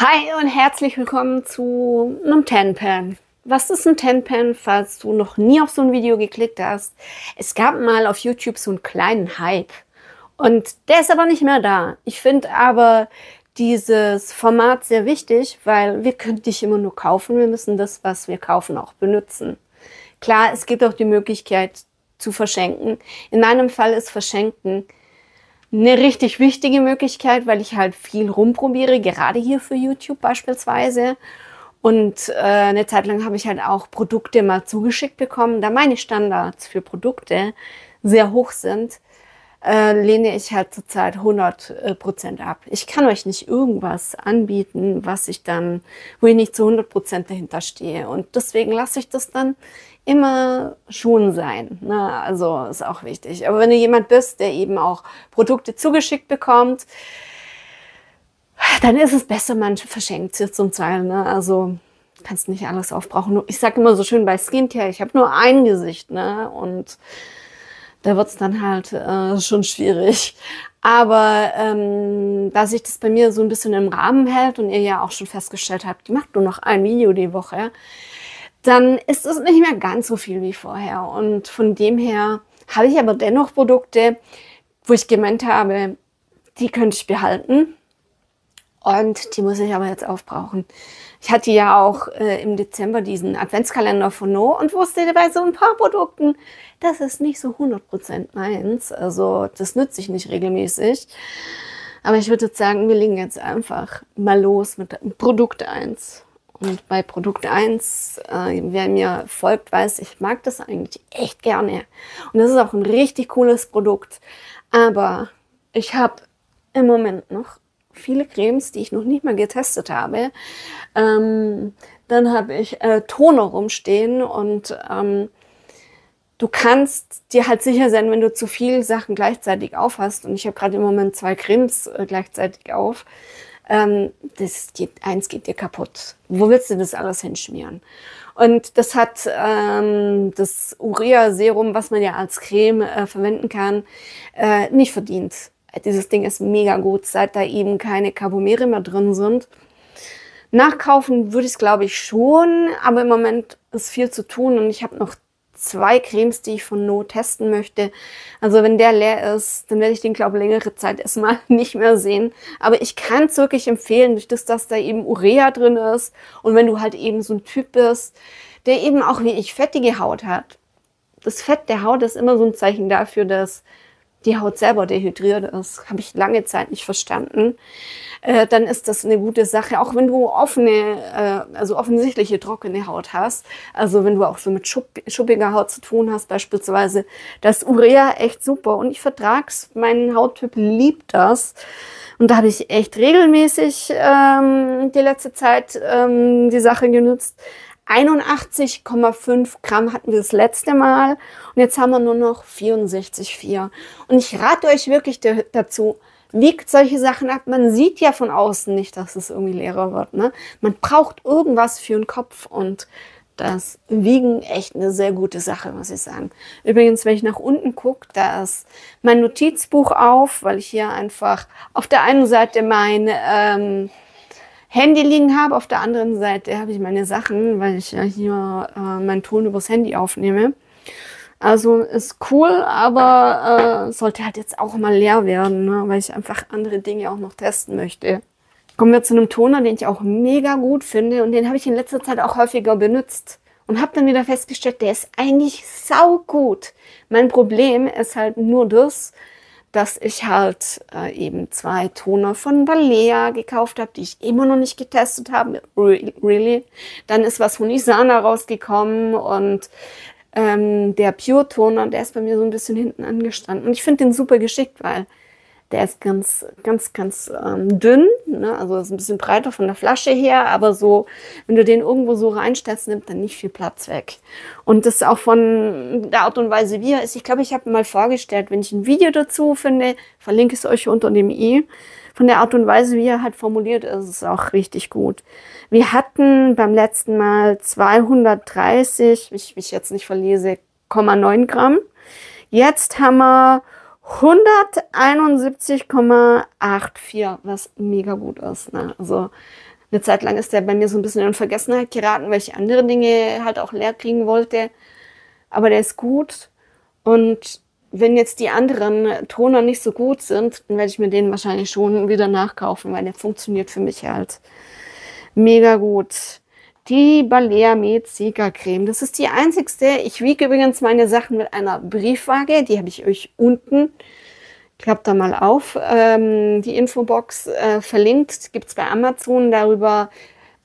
Hi und herzlich willkommen zu einem Ten-Pan. Was ist ein Ten-Pan, falls du noch nie auf so ein Video geklickt hast? Es gab mal auf YouTube so einen kleinen Hype und der ist aber nicht mehr da. Ich finde aber dieses Format sehr wichtig, weil wir können nicht immer nur kaufen, wir müssen das, was wir kaufen, auch benutzen. Klar, es gibt auch die Möglichkeit zu verschenken. In meinem Fall ist Verschenken eine richtig wichtige Möglichkeit, weil ich halt viel rumprobiere, gerade hier für YouTube beispielsweise. Und äh, eine Zeit lang habe ich halt auch Produkte mal zugeschickt bekommen. Da meine Standards für Produkte sehr hoch sind, äh, lehne ich halt zurzeit 100 äh, Prozent ab. Ich kann euch nicht irgendwas anbieten, was ich dann, wo ich nicht zu 100 Prozent dahinter stehe. Und deswegen lasse ich das dann immer schon sein. Ne? Also ist auch wichtig. Aber wenn du jemand bist, der eben auch Produkte zugeschickt bekommt, dann ist es besser, man verschenkt sie zum Teil. Ne? Also kannst nicht alles aufbrauchen. Ich sage immer so schön bei Skincare, ich habe nur ein Gesicht. Ne? Und da wird es dann halt äh, schon schwierig. Aber ähm, da sich das bei mir so ein bisschen im Rahmen hält und ihr ja auch schon festgestellt habt, ich mache nur noch ein Video die Woche, dann ist es nicht mehr ganz so viel wie vorher. Und von dem her habe ich aber dennoch Produkte, wo ich gemeint habe, die könnte ich behalten. Und die muss ich aber jetzt aufbrauchen. Ich hatte ja auch äh, im Dezember diesen Adventskalender von No und wusste bei so ein paar Produkten, das ist nicht so 100% meins. Also das nütze ich nicht regelmäßig. Aber ich würde sagen, wir legen jetzt einfach mal los mit Produkt 1. Und bei Produkt 1, äh, wer mir folgt, weiß, ich mag das eigentlich echt gerne. Und das ist auch ein richtig cooles Produkt. Aber ich habe im Moment noch viele Cremes, die ich noch nicht mal getestet habe. Ähm, dann habe ich äh, Toner rumstehen und ähm, du kannst dir halt sicher sein, wenn du zu viel Sachen gleichzeitig aufhast. Und ich habe gerade im Moment zwei Cremes äh, gleichzeitig auf ähm, das geht, eins geht dir kaputt. Wo willst du das alles hinschmieren? Und das hat ähm, das Urea-Serum, was man ja als Creme äh, verwenden kann, äh, nicht verdient. Dieses Ding ist mega gut, seit da eben keine Carbomere mehr drin sind. Nachkaufen würde ich es, glaube ich, schon, aber im Moment ist viel zu tun und ich habe noch zwei Cremes, die ich von No testen möchte. Also wenn der leer ist, dann werde ich den, glaube ich, längere Zeit erstmal nicht mehr sehen. Aber ich kann es wirklich empfehlen, durch das, dass da eben Urea drin ist. Und wenn du halt eben so ein Typ bist, der eben auch wie ich fettige Haut hat. Das Fett der Haut ist immer so ein Zeichen dafür, dass die Haut selber dehydriert ist. Habe ich lange Zeit nicht verstanden. Äh, dann ist das eine gute Sache. Auch wenn du offene, äh, also offensichtliche trockene Haut hast, also wenn du auch so mit schupp, schuppiger Haut zu tun hast beispielsweise, das Urea echt super und ich vertrag's. Mein Hauttyp liebt das. Und da habe ich echt regelmäßig ähm, die letzte Zeit ähm, die Sache genutzt. 81,5 Gramm hatten wir das letzte Mal und jetzt haben wir nur noch 64,4. Und ich rate euch wirklich dazu, wiegt solche Sachen ab. Man sieht ja von außen nicht, dass es irgendwie leerer wird. Ne? Man braucht irgendwas für den Kopf und das Wiegen echt eine sehr gute Sache, muss ich sagen. Übrigens, wenn ich nach unten gucke, da ist mein Notizbuch auf, weil ich hier einfach auf der einen Seite mein ähm, Handy liegen habe, auf der anderen Seite habe ich meine Sachen, weil ich ja hier äh, meinen Ton übers Handy aufnehme. Also ist cool, aber äh, sollte halt jetzt auch mal leer werden, ne? weil ich einfach andere Dinge auch noch testen möchte. Kommen wir zu einem Toner, den ich auch mega gut finde und den habe ich in letzter Zeit auch häufiger benutzt und habe dann wieder festgestellt, der ist eigentlich sau gut. Mein Problem ist halt nur das, dass ich halt äh, eben zwei Toner von Balea gekauft habe, die ich immer noch nicht getestet habe. Really. Dann ist was von Isana rausgekommen und ähm, der Pure Toner, der ist bei mir so ein bisschen hinten angestanden. Und ich finde den super geschickt, weil der ist ganz, ganz, ganz ähm, dünn, ne? also ist ein bisschen breiter von der Flasche her, aber so, wenn du den irgendwo so reinstellst, nimmt dann nicht viel Platz weg. Und das auch von der Art und Weise, wie er ist. Ich glaube, ich habe mal vorgestellt, wenn ich ein Video dazu finde, verlinke es euch unter dem i. Von der Art und Weise, wie er halt formuliert ist, ist es auch richtig gut. Wir hatten beim letzten Mal 230, ich mich jetzt nicht verlese, 0,9 Gramm. Jetzt haben wir 171,84, was mega gut ist. Ne? Also Eine Zeit lang ist der bei mir so ein bisschen in Vergessenheit geraten, weil ich andere Dinge halt auch leer kriegen wollte. Aber der ist gut. Und wenn jetzt die anderen Toner nicht so gut sind, dann werde ich mir den wahrscheinlich schon wieder nachkaufen, weil der funktioniert für mich halt mega gut. Die Balea Med Creme. Das ist die einzigste. Ich wiege übrigens meine Sachen mit einer Briefwaage. Die habe ich euch unten klappt da mal auf. Ähm, die Infobox äh, verlinkt, gibt es bei Amazon. Darüber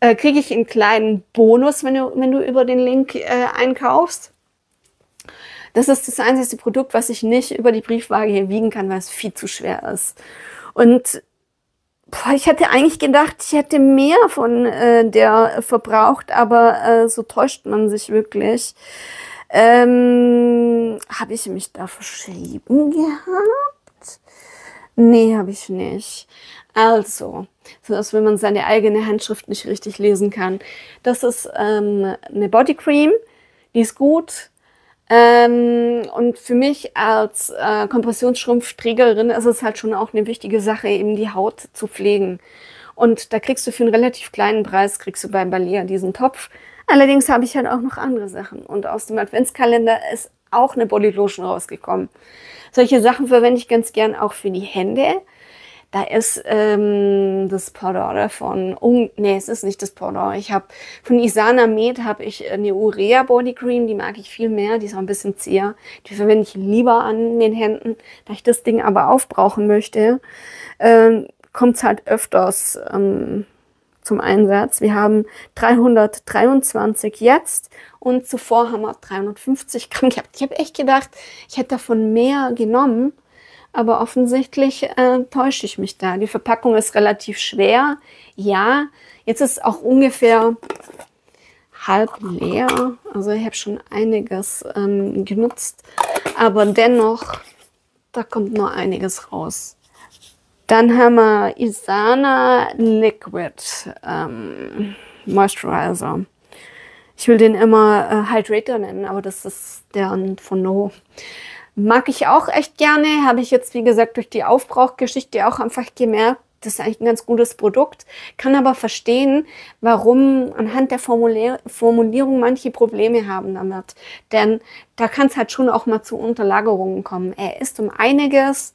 äh, kriege ich einen kleinen Bonus, wenn du, wenn du über den Link äh, einkaufst. Das ist das einzige Produkt, was ich nicht über die Briefwaage hier wiegen kann, weil es viel zu schwer ist. Und boah, ich hätte eigentlich gedacht, ich hätte mehr von äh, der verbraucht, aber äh, so täuscht man sich wirklich. Ähm, Habe ich mich da verschrieben gehabt? Nee, habe ich nicht. Also, so dass wenn man seine eigene Handschrift nicht richtig lesen kann. Das ist ähm, eine Bodycream, die ist gut. Ähm, und für mich als äh, Kompressionsschrumpfträgerin ist es halt schon auch eine wichtige Sache, eben die Haut zu pflegen. Und da kriegst du für einen relativ kleinen Preis, kriegst du bei Balea diesen Topf. Allerdings habe ich halt auch noch andere Sachen. Und aus dem Adventskalender ist auch eine Bodylotion rausgekommen. Solche Sachen verwende ich ganz gern auch für die Hände. Da ist ähm, das Pendant von, um, nee, es ist nicht das Pendant. Ich habe von Isana Med habe ich eine Urea Body Cream, die mag ich viel mehr, die ist auch ein bisschen zäher. Die verwende ich lieber an den Händen, da ich das Ding aber aufbrauchen möchte. Ähm, Kommt es halt öfters ähm, zum Einsatz. Wir haben 323 jetzt und zuvor haben wir 350 Gramm gehabt. Ich habe echt gedacht, ich hätte davon mehr genommen, aber offensichtlich äh, täusche ich mich da. Die Verpackung ist relativ schwer. Ja, jetzt ist auch ungefähr halb leer. Also ich habe schon einiges ähm, genutzt, aber dennoch, da kommt noch einiges raus. Dann haben wir Isana Liquid ähm, Moisturizer. Ich will den immer äh, Hydrator nennen, aber das ist der von No. Mag ich auch echt gerne. Habe ich jetzt, wie gesagt, durch die Aufbrauchgeschichte auch einfach gemerkt, das ist eigentlich ein ganz gutes Produkt. Kann aber verstehen, warum anhand der Formulier Formulierung manche Probleme haben damit. Denn da kann es halt schon auch mal zu Unterlagerungen kommen. Er ist um einiges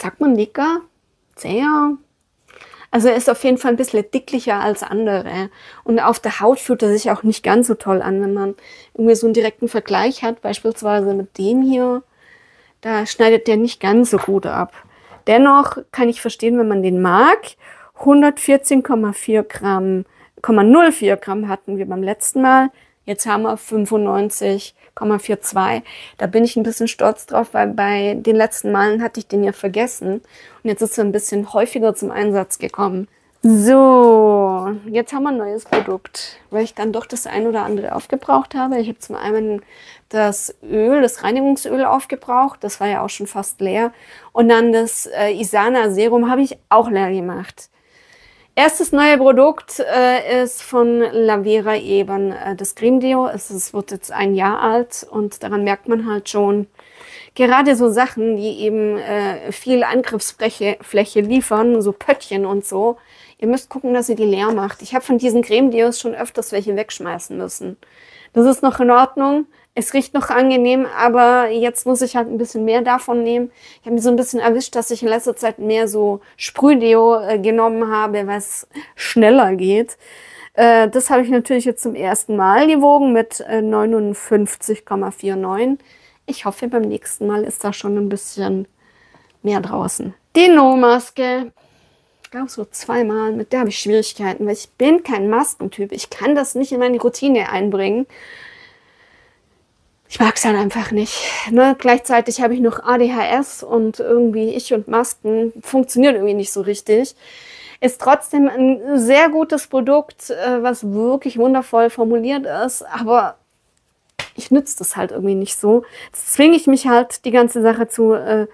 sagt man dicker, zäher. Also er ist auf jeden Fall ein bisschen dicklicher als andere. Und auf der Haut fühlt er sich auch nicht ganz so toll an, wenn man irgendwie so einen direkten Vergleich hat, beispielsweise mit dem hier. Da schneidet der nicht ganz so gut ab. Dennoch kann ich verstehen, wenn man den mag. 114,4 Gramm, 0,04 Gramm hatten wir beim letzten Mal. Jetzt haben wir 95,42. Da bin ich ein bisschen stolz drauf, weil bei den letzten Malen hatte ich den ja vergessen. Und jetzt ist er ein bisschen häufiger zum Einsatz gekommen. So, jetzt haben wir ein neues Produkt, weil ich dann doch das ein oder andere aufgebraucht habe. Ich habe zum einen das Öl, das Reinigungsöl aufgebraucht, das war ja auch schon fast leer. Und dann das äh, Isana Serum habe ich auch leer gemacht. Erstes neue Produkt äh, ist von Lavera eben äh, das Cream Deo. Es, es wird jetzt ein Jahr alt und daran merkt man halt schon, gerade so Sachen, die eben äh, viel Angriffsfläche Fläche liefern, so Pöttchen und so, ihr müsst gucken, dass ihr die leer macht. Ich habe von diesen Creme Deos schon öfters welche wegschmeißen müssen. Das ist noch in Ordnung. Es riecht noch angenehm, aber jetzt muss ich halt ein bisschen mehr davon nehmen. Ich habe mir so ein bisschen erwischt, dass ich in letzter Zeit mehr so Sprühdeo äh, genommen habe, weil es schneller geht. Äh, das habe ich natürlich jetzt zum ersten Mal gewogen mit äh, 59,49. Ich hoffe, beim nächsten Mal ist da schon ein bisschen mehr draußen. Die No-Maske. Glaube so zweimal, mit der habe ich Schwierigkeiten, weil ich bin kein Maskentyp. Ich kann das nicht in meine Routine einbringen ich mag es dann einfach nicht. Ne? Gleichzeitig habe ich noch ADHS und irgendwie ich und Masken funktionieren irgendwie nicht so richtig. Ist trotzdem ein sehr gutes Produkt, äh, was wirklich wundervoll formuliert ist, aber ich nütze das halt irgendwie nicht so. Jetzt zwinge ich mich halt, die ganze Sache zu äh,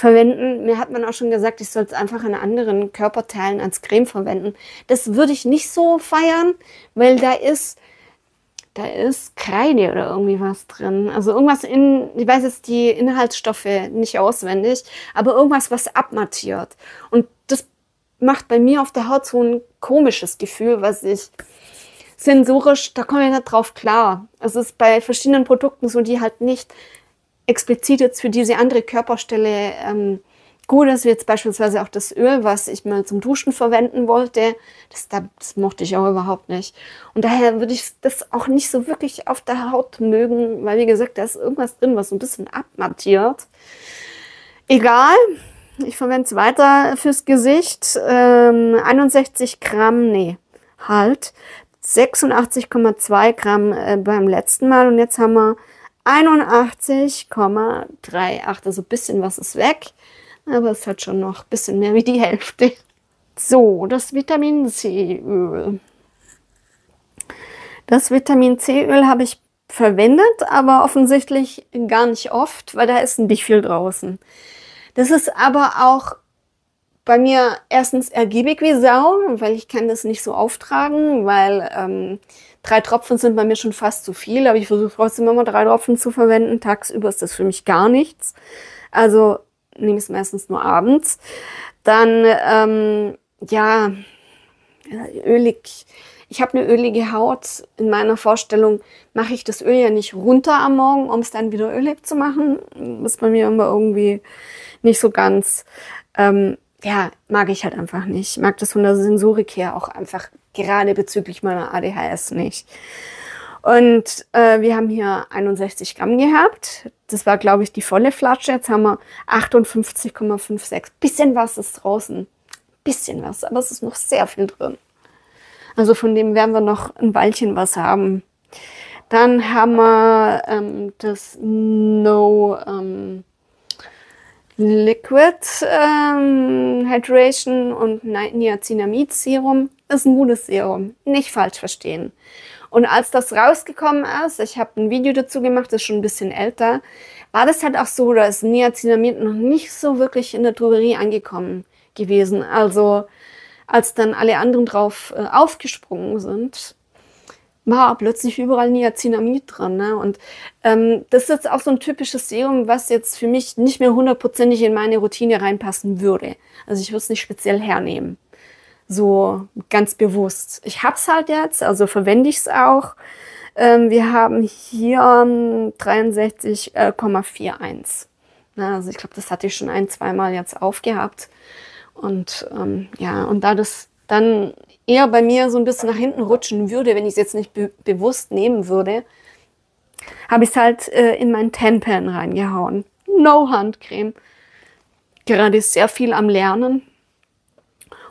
verwenden. Mir hat man auch schon gesagt, ich soll es einfach in anderen Körperteilen als Creme verwenden. Das würde ich nicht so feiern, weil da ist da ist Kreide oder irgendwie was drin. Also irgendwas in, ich weiß jetzt die Inhaltsstoffe nicht auswendig, aber irgendwas, was abmattiert. Und das macht bei mir auf der Haut so ein komisches Gefühl, was ich sensorisch, da komme ich nicht drauf klar. Es ist bei verschiedenen Produkten so, die halt nicht explizit jetzt für diese andere Körperstelle ähm, gut ist, wie jetzt beispielsweise auch das Öl, was ich mal zum Duschen verwenden wollte. Das, das mochte ich auch überhaupt nicht. Und daher würde ich das auch nicht so wirklich auf der Haut mögen, weil wie gesagt, da ist irgendwas drin, was so ein bisschen abmattiert. Egal, ich verwende es weiter fürs Gesicht. Ähm, 61 Gramm, nee, halt. 86,2 Gramm äh, beim letzten Mal und jetzt haben wir 81,38. Also ein bisschen was ist weg, aber es hat schon noch ein bisschen mehr wie die Hälfte. So, das Vitamin C-Öl. Das Vitamin C-Öl habe ich verwendet, aber offensichtlich gar nicht oft, weil da ist nicht viel draußen. Das ist aber auch bei mir erstens ergiebig wie Sau, weil ich kann das nicht so auftragen, weil ähm, drei Tropfen sind bei mir schon fast zu viel, aber ich versuche trotzdem immer drei Tropfen zu verwenden. Tagsüber ist das für mich gar nichts. Also nehme ich es meistens nur abends. Dann, ähm, ja, ölig. Ich habe eine ölige Haut. In meiner Vorstellung mache ich das Öl ja nicht runter am Morgen, um es dann wieder ölig zu machen. Das ist bei mir immer irgendwie nicht so ganz. Ähm, ja, mag ich halt einfach nicht. Ich mag das von der Sensorik her auch einfach gerade bezüglich meiner ADHS nicht. Und äh, wir haben hier 61 Gramm gehabt. Das war, glaube ich, die volle Flasche. Jetzt haben wir 58,56. Bisschen was ist draußen. Bisschen was, aber es ist noch sehr viel drin. Also von dem werden wir noch ein Weilchen was haben. Dann haben wir ähm, das No ähm, Liquid ähm, Hydration und Niacinamid Serum ist ein gutes Serum. Nicht falsch verstehen. Und als das rausgekommen ist, ich habe ein Video dazu gemacht, das ist schon ein bisschen älter, war das halt auch so, dass Niacinamid noch nicht so wirklich in der Drogerie angekommen gewesen. Also als dann alle anderen drauf äh, aufgesprungen sind, war plötzlich überall Niacinamid dran. Ne? Und ähm, das ist jetzt auch so ein typisches Serum, was jetzt für mich nicht mehr hundertprozentig in meine Routine reinpassen würde. Also ich würde es nicht speziell hernehmen. So ganz bewusst. Ich habe es halt jetzt, also verwende ich es auch. Ähm, wir haben hier 63,41. Äh, also ich glaube, das hatte ich schon ein, zweimal jetzt aufgehabt. Und ähm, ja, und da das dann eher bei mir so ein bisschen nach hinten rutschen würde, wenn ich es jetzt nicht be bewusst nehmen würde, habe ich es halt äh, in mein Tenpan reingehauen. No Handcreme. Gerade sehr viel am Lernen.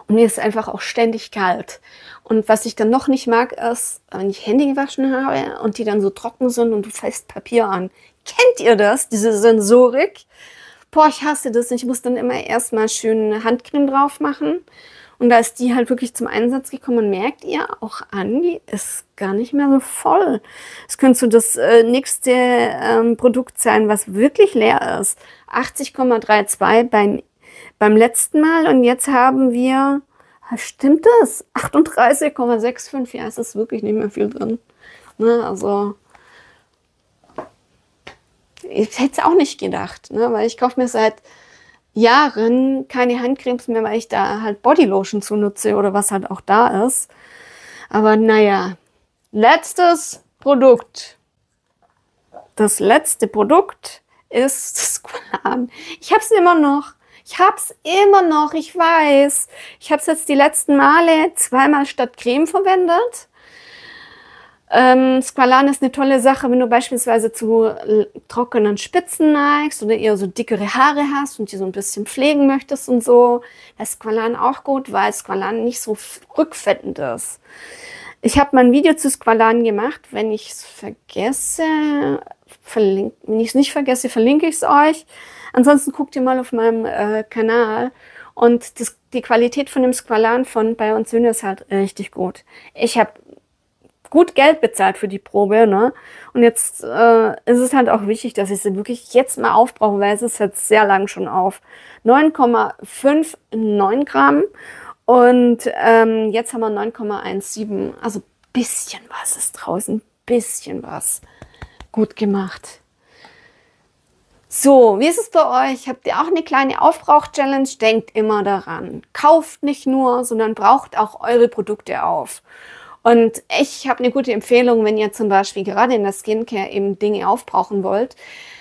Und mir ist einfach auch ständig kalt. Und was ich dann noch nicht mag, ist, wenn ich Hände gewaschen habe und die dann so trocken sind und du fällst Papier an. Kennt ihr das, diese Sensorik? Boah, ich hasse das. Ich muss dann immer erstmal schön Handcreme drauf machen. Und da ist die halt wirklich zum Einsatz gekommen. merkt ihr auch an, die ist gar nicht mehr so voll. Es könnte so das äh, nächste ähm, Produkt sein, was wirklich leer ist. 80,32 beim, beim letzten Mal und jetzt haben wir, stimmt das? 38,65. Ja, es ist wirklich nicht mehr viel drin. Ne, also ich hätte es auch nicht gedacht, ne, weil ich kaufe mir seit Jahren keine Handcremes mehr, weil ich da halt Bodylotion zunutze oder was halt auch da ist. Aber naja, letztes Produkt. Das letzte Produkt ist Squalan. Ich habe es immer noch. Ich habe es immer noch, ich weiß. Ich habe es jetzt die letzten Male zweimal statt Creme verwendet. Ähm, Squalan ist eine tolle Sache, wenn du beispielsweise zu trockenen Spitzen neigst oder eher so dickere Haare hast und die so ein bisschen pflegen möchtest und so. Da ist Squalan auch gut, weil Squalan nicht so rückfettend ist. Ich habe mal ein Video zu Squalan gemacht. Wenn ich es vergesse, verlink, wenn ich es nicht vergesse, verlinke ich es euch. Ansonsten guckt ihr mal auf meinem äh, Kanal. Und das, die Qualität von dem Squalan von bei uns Söhne ist halt richtig gut. Ich habe gut Geld bezahlt für die Probe, ne? Und jetzt äh, ist es halt auch wichtig, dass ich sie wirklich jetzt mal aufbrauche, weil es ist jetzt sehr lang schon auf. 9,59 Gramm und ähm, jetzt haben wir 9,17. Also bisschen was ist draußen, bisschen was. Gut gemacht. So, wie ist es bei euch? Habt ihr auch eine kleine Aufbrauch-Challenge? Denkt immer daran. Kauft nicht nur, sondern braucht auch eure Produkte auf. Und ich habe eine gute Empfehlung, wenn ihr zum Beispiel gerade in der Skincare eben Dinge aufbrauchen wollt.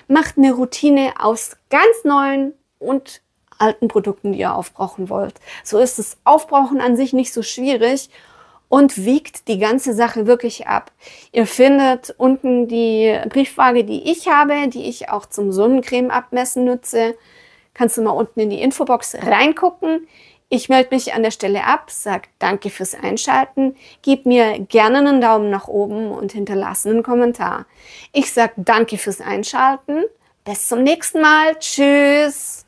Macht eine Routine aus ganz neuen und alten Produkten, die ihr aufbrauchen wollt. So ist das Aufbrauchen an sich nicht so schwierig und wiegt die ganze Sache wirklich ab. Ihr findet unten die Briefwaage, die ich habe, die ich auch zum Sonnencreme abmessen nutze. Kannst du mal unten in die Infobox reingucken. Ich melde mich an der Stelle ab, sage danke fürs Einschalten, gib mir gerne einen Daumen nach oben und hinterlasse einen Kommentar. Ich sage danke fürs Einschalten. Bis zum nächsten Mal. Tschüss.